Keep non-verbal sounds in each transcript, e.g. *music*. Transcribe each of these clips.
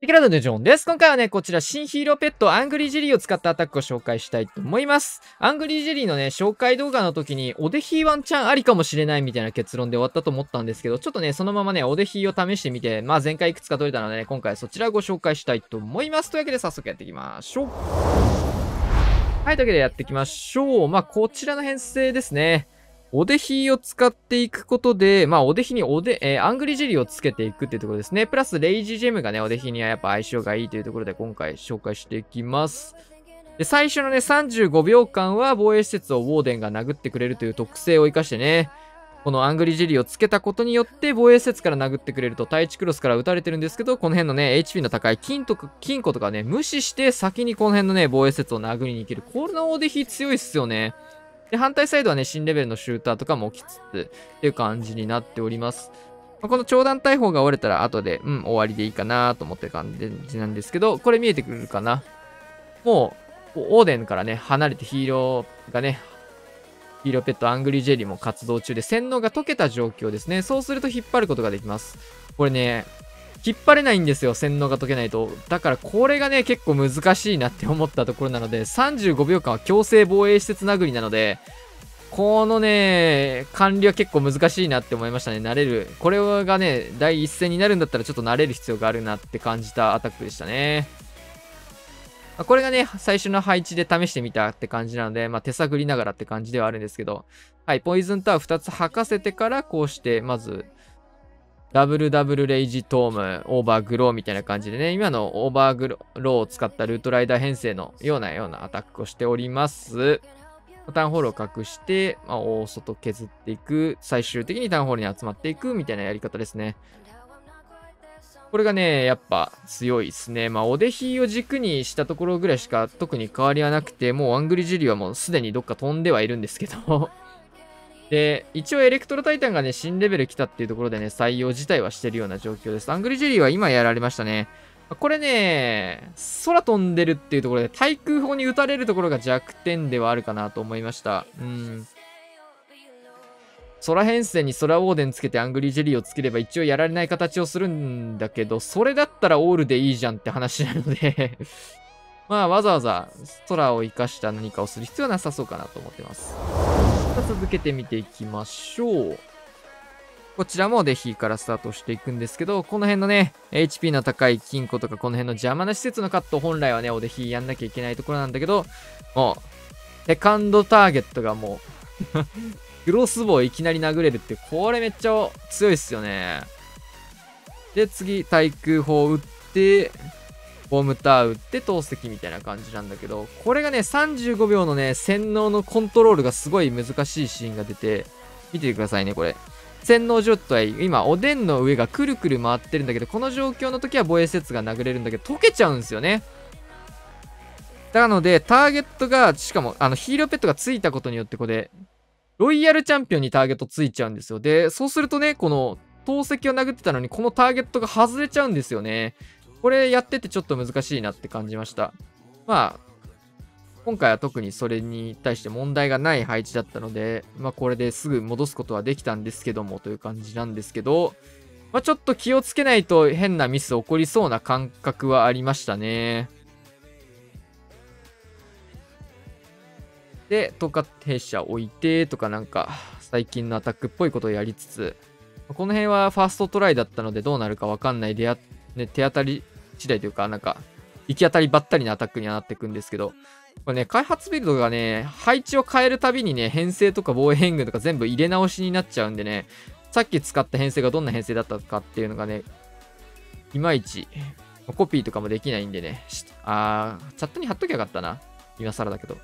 テキラドでジョンです。今回はね、こちら新ヒーローペットアングリージェリーを使ったアタックを紹介したいと思います。アングリージェリーのね、紹介動画の時に、おでひーワンチャンありかもしれないみたいな結論で終わったと思ったんですけど、ちょっとね、そのままね、おでひーを試してみて、まあ前回いくつか取れたのでね、今回そちらをご紹介したいと思います。というわけで早速やっていきましょう。はい、というわけでやっていきましょう。まあこちらの編成ですね。おでひを使っていくことで、まあ、おでひにおで、えー、アングリジェリーをつけていくっていうところですね。プラス、レイジジェムがね、おでひにはやっぱ相性がいいというところで今回紹介していきます。で、最初のね、35秒間は防衛施設をウォーデンが殴ってくれるという特性を活かしてね、このアングリジェリーをつけたことによって防衛施設から殴ってくれると対地クロスから撃たれてるんですけど、この辺のね、HP の高い金とか、金庫とかね、無視して先にこの辺のね、防衛施設を殴りに行ける。このおでひ強いっすよね。で、反対サイドはね、新レベルのシューターとかも起きつつ、っていう感じになっております。まあ、この長弾大砲が折れたら後で、うん、終わりでいいかなと思ってる感じなんですけど、これ見えてくるかな？もう、オーデンからね、離れてヒーローがね、ヒーローペットアングリージェリーも活動中で洗脳が解けた状況ですね。そうすると引っ張ることができます。これね、引っ張れないんですよ、洗脳が解けないと。だからこれがね、結構難しいなって思ったところなので、35秒間は強制防衛施設殴りなので、このね、管理は結構難しいなって思いましたね。慣れる。これがね、第一戦になるんだったらちょっと慣れる必要があるなって感じたアタックでしたね。これがね、最初の配置で試してみたって感じなので、まあ、手探りながらって感じではあるんですけど、はい、ポイズンタワー2つ吐かせてから、こうして、まず、ダブルダブルレイジトーム、オーバーグローみたいな感じでね、今のオーバーグローを使ったルートライダー編成のようなようなアタックをしております。タウンホールを隠して、まあ、大外削っていく、最終的にタウンホールに集まっていくみたいなやり方ですね。これがね、やっぱ強いですね。まあ、おでひを軸にしたところぐらいしか特に変わりはなくて、もうアングリジュリはもうすでにどっか飛んではいるんですけどで、一応エレクトロタイタンがね、新レベル来たっていうところでね、採用自体はしてるような状況です。アングリジェリーは今やられましたね。これね、空飛んでるっていうところで、対空砲に撃たれるところが弱点ではあるかなと思いました。うん。空編成に空オーデンつけてアングリージェリーをつければ一応やられない形をするんだけど、それだったらオールでいいじゃんって話なので *laughs* まあわざわざ空を活かした何かをする必要はなさそうかなと思ってます。続けてみていきましょう。こちらもデヒーからスタートしていくんですけど、この辺のね、HP の高い金庫とかこの辺の邪魔な施設のカット本来はね、おデヒーやんなきゃいけないところなんだけど、もう、セカンドターゲットがもう *laughs* クロスボウいきなり殴れるって、これめっちゃ強いっすよね。で、次、対空砲撃って、ボムター打って投石みたいな感じなんだけど、これがね、35秒のね、洗脳のコントロールがすごい難しいシーンが出て、見ててくださいね、これ。洗脳状態、今、おでんの上がくるくる回ってるんだけど、この状況の時は防衛施設が殴れるんだけど、溶けちゃうんですよね。なので、ターゲットが、しかも、あの、ヒーローペットがついたことによって、これ、ロイヤルチャンピオンにターゲットついちゃうんですよ。で、そうするとね、この、投石を殴ってたのに、このターゲットが外れちゃうんですよね。これやっててちょっと難しいなって感じました。まあ、今回は特にそれに対して問題がない配置だったので、まあこれですぐ戻すことはできたんですけどもという感じなんですけど、まあちょっと気をつけないと変なミス起こりそうな感覚はありましたね。で、透過停車置いてとかなんか最近のアタックっぽいことをやりつつ、この辺はファーストトライだったのでどうなるかわかんないでやね、手当たり次第というか、なんか、行き当たりばったりなアタックにはなっていくんですけど、これね、開発ビルドがね、配置を変えるたびにね、編成とか防衛変軍とか全部入れ直しになっちゃうんでね、さっき使った編成がどんな編成だったかっていうのがね、いまいち、コピーとかもできないんでね、あー、チャットに貼っときゃよかったな。今更だけど。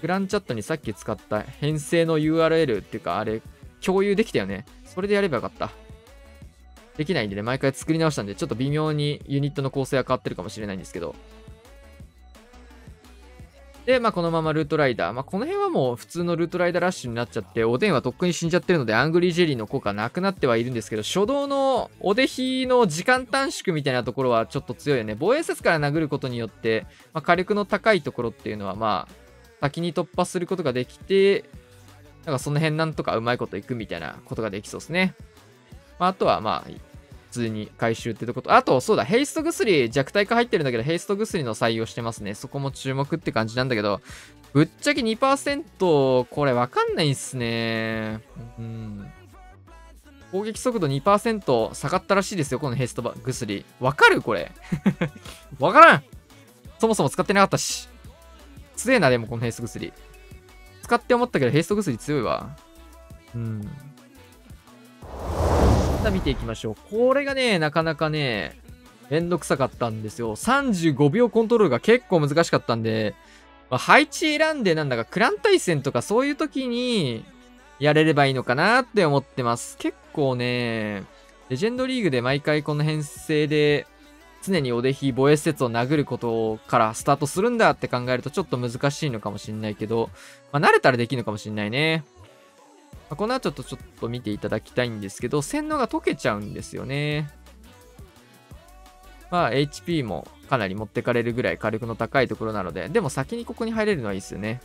グランチャットにさっき使った編成の URL っていうか、あれ、共有できたよね。それでやればよかった。できないんでね、毎回作り直したんで、ちょっと微妙にユニットの構成は変わってるかもしれないんですけど。で、まあ、このままルートライダー。まあ、この辺はもう普通のルートライダーラッシュになっちゃって、おでんはとっくに死んじゃってるので、アングリージェリーの効果なくなってはいるんですけど、初動のおでひの時間短縮みたいなところはちょっと強いよね。防衛説から殴ることによって、まあ、火力の高いところっていうのは、まあ、先に突破することができて、なんかその辺なんとかうまいこといくみたいなことができそうですね。まあ、あとはまあ、通に回収ってとこと、あと、そうだ、ヘイスト薬、弱体化入ってるんだけど、ヘイスト薬の採用してますね。そこも注目って感じなんだけど、ぶっちゃけ2%、これわかんないっすね。うん。攻撃速度2%下がったらしいですよ、このヘイスト薬。わかる？これ。*laughs* わからんそもそも使ってなかったし。強えな、でもこのヘイスト薬。使って思ったけど、ヘイスト薬強いわ。うん。さあ見ていきましょう。これがね、なかなかね、めんどくさかったんですよ。35秒コントロールが結構難しかったんで、まあ、配置選んでなんだかクラン対戦とかそういう時にやれればいいのかなって思ってます。結構ね、レジェンドリーグで毎回この編成で常におでひ防衛施設を殴ることからスタートするんだって考えるとちょっと難しいのかもしんないけど、まあ、慣れたらできるのかもしんないね。ま、この後ちょっと見ていただきたいんですけど、洗脳が溶けちゃうんですよね。まあ、HP もかなり持ってかれるぐらい火力の高いところなので、でも先にここに入れるのはいいですよね。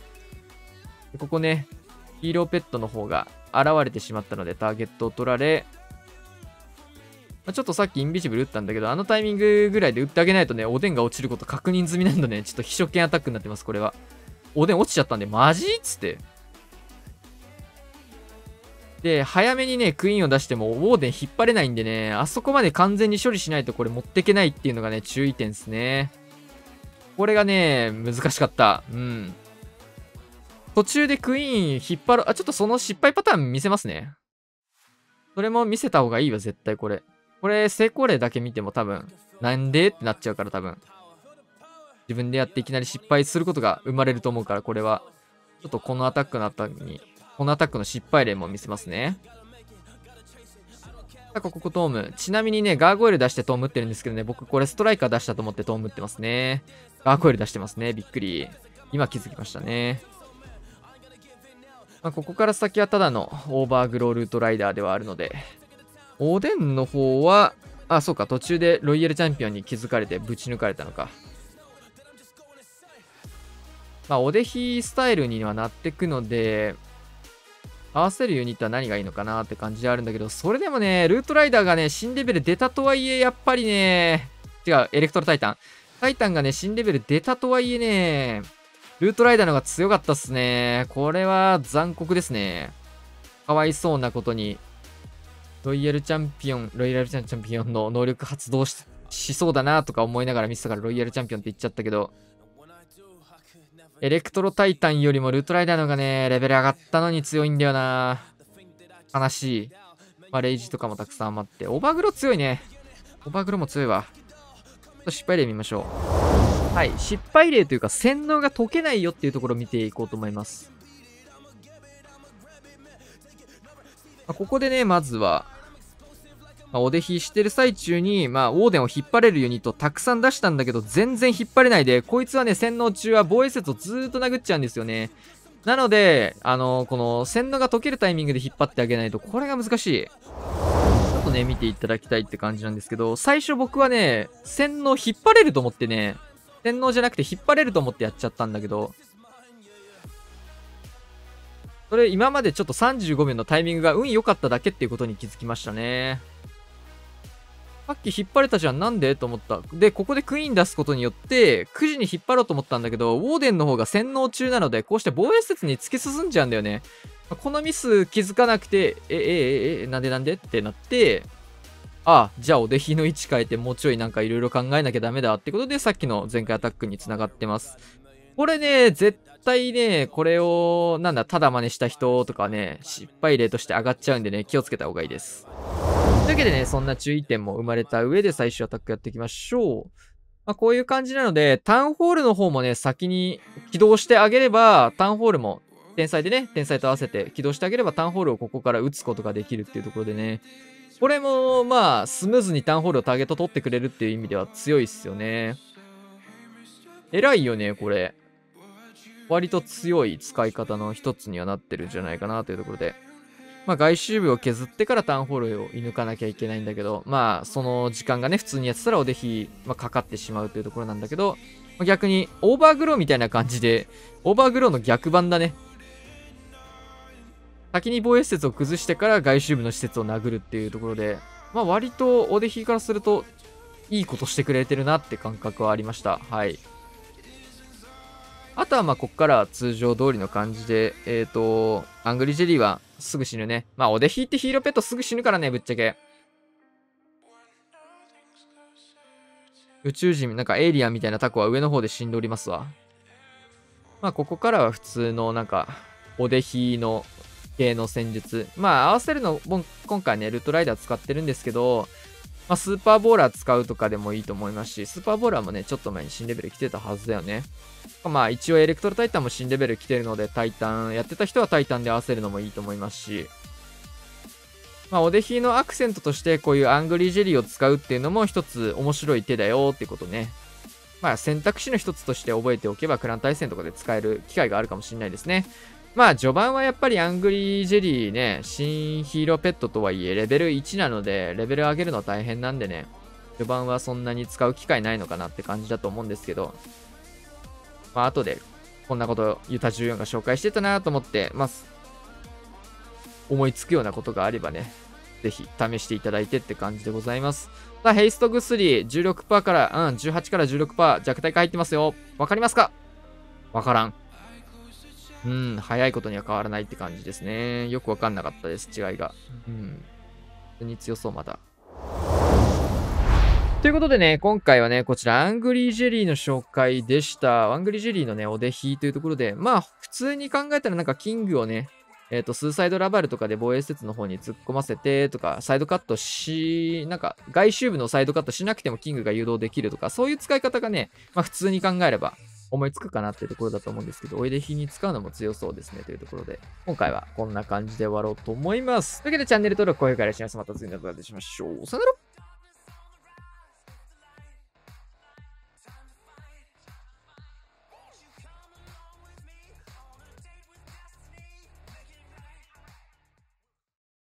ここね、ヒーローペットの方が現れてしまったのでターゲットを取られ、まあ、ちょっとさっきインビジブル打ったんだけど、あのタイミングぐらいで打ってあげないとね、おでんが落ちること確認済みなんでね、ちょっと秘書犬アタックになってます、これは。おでん落ちちゃったんで、マジっつって。で、早めにね、クイーンを出しても、ウォーデン引っ張れないんでね、あそこまで完全に処理しないとこれ持ってけないっていうのがね、注意点ですね。これがね、難しかった。うん。途中でクイーン引っ張る、あ、ちょっとその失敗パターン見せますね。それも見せた方がいいわ、絶対これ。これ、成功例だけ見ても多分、なんでってなっちゃうから多分。自分でやっていきなり失敗することが生まれると思うから、これは。ちょっとこのアタックの後にこのアタックの失敗例も見せますね。さあ、ここトーム。ちなみにね、ガーゴイル出してトームってるんですけどね、僕これストライカー出したと思ってトームってますね。ガーゴイル出してますね。びっくり。今気づきましたね。まあ、ここから先はただのオーバーグロールートライダーではあるので、おでんの方は、あ、そうか、途中でロイヤルチャンピオンに気づかれてぶち抜かれたのか。まあ、おでひスタイルにはなってくので、合わせるユニットは何がいいのかなって感じであるんだけど、それでもね、ルートライダーがね、新レベル出たとはいえ、やっぱりね、違う、エレクトロタイタン。タイタンがね、新レベル出たとはいえね、ルートライダーの方が強かったっすね。これは残酷ですね。かわいそうなことに、ロイヤルチャンピオン、ロイヤルチャンピオンの能力発動しそうだなとか思いながら見てたからロイヤルチャンピオンって言っちゃったけど、エレクトロタイタンよりもルートライダーのがね、レベル上がったのに強いんだよな悲しい。まあ、レイジとかもたくさん余って。オーバーグロ強いね。オーバーグロも強いわ。ちょっと失敗例見ましょう。はい。失敗例というか、洗脳が解けないよっていうところを見ていこうと思います。まあ、ここでね、まずは、まあ、お出ひしてる最中に、まあ、オーデンを引っ張れるユニットたくさん出したんだけど、全然引っ張れないで、こいつはね、洗脳中は防衛説をずーっと殴っちゃうんですよね。なので、あのー、この洗脳が解けるタイミングで引っ張ってあげないと、これが難しい。ちょっとね、見ていただきたいって感じなんですけど、最初僕はね、洗脳引っ張れると思ってね、洗脳じゃなくて引っ張れると思ってやっちゃったんだけど、それ今までちょっと35秒のタイミングが運良かっただけっていうことに気づきましたね。さっき引っ張れたじゃん、なんで？と思った。で、ここでクイーン出すことによって、9時に引っ張ろうと思ったんだけど、ウォーデンの方が洗脳中なので、こうして防衛施設に突き進んじゃうんだよね。このミス気づかなくて、え、え、え、え、なんでなんで？ってなって、あ、じゃあお出ひの位置変えてもうちょいなんかいろいろ考えなきゃダメだってことで、さっきの前回アタックに繋がってます。これね、絶対ね、これを、なんだ、ただ真似した人とかね、失敗例として上がっちゃうんでね、気をつけた方がいいです。というわけでね、そんな注意点も生まれた上で最終アタックやっていきましょう。まあ、こういう感じなので、タウンホールの方もね、先に起動してあげれば、タウンホールも、天才でね、天才と合わせて起動してあげれば、タウンホールをここから打つことができるっていうところでね、これも、まあ、スムーズにタウンホールをターゲット取ってくれるっていう意味では強いっすよね。偉いよね、これ。割と強い使い方の一つにはなってるんじゃないかなというところで。まあ、外周部を削ってからタウンホールを射抜かなきゃいけないんだけど、まあ、その時間がね、普通にやってたらお出費、まあ、かかってしまうというところなんだけど、まあ、逆に、オーバーグローみたいな感じで、オーバーグローの逆版だね。先に防衛施設を崩してから外周部の施設を殴るっていうところで、まあ割とおでひからすると、いいことしてくれてるなって感覚はありました。はい。あとはまあこっからは通常通りの感じで、えっ、ー、と、アングリジェリーはすぐ死ぬね。まあおでひってヒーローペットすぐ死ぬからね、ぶっちゃけ。宇宙人、なんかエイリアンみたいなタコは上の方で死んでおりますわ。まあここからは普通のなんか、おでひの系の戦術。まあ合わせるの、今回ね、ルートライダー使ってるんですけど、まあ、スーパーボーラー使うとかでもいいと思いますし、スーパーボーラーもね、ちょっと前に新レベル来てたはずだよね。まあ、一応エレクトロタイタンも新レベル来てるので、タイタン、やってた人はタイタンで合わせるのもいいと思いますし、まあ、おでひのアクセントとして、こういうアングリージェリーを使うっていうのも一つ面白い手だよってことね。まあ、選択肢の一つとして覚えておけば、クラン対戦とかで使える機会があるかもしれないですね。まあ、序盤はやっぱりアングリージェリーね、新ヒーローペットとはいえ、レベル1なので、レベル上げるの大変なんでね、序盤はそんなに使う機会ないのかなって感じだと思うんですけど、まあ、後で、こんなこと、ユタ14が紹介してたなと思って、まあ、思いつくようなことがあればね、ぜひ試していただいてって感じでございます。さあ、ヘイスト薬16%から、うん、18から16%弱体化入ってますよ。わかりますか？わからん。うん、早いことには変わらないって感じですね。よくわかんなかったです、違いが。うん。普通に強そう、まだ。ということでね、今回はね、こちら、アングリージェリーの紹介でした。アングリージェリーのね、お出ひというところで、まあ、普通に考えたらなんか、キングをね、えっ、ー、と、スーサイドラバルとかで防衛施設の方に突っ込ませてとか、サイドカットし、なんか、外周部のサイドカットしなくてもキングが誘導できるとか、そういう使い方がね、まあ普通に考えれば思いつくかなっていうところだと思うんですけど、おいで火に使うのも強そうですねというところで、今回はこんな感じで終わろうと思います。というわけでチャンネル登録、高評価お願いします。また次の動画でしましょう。さよなら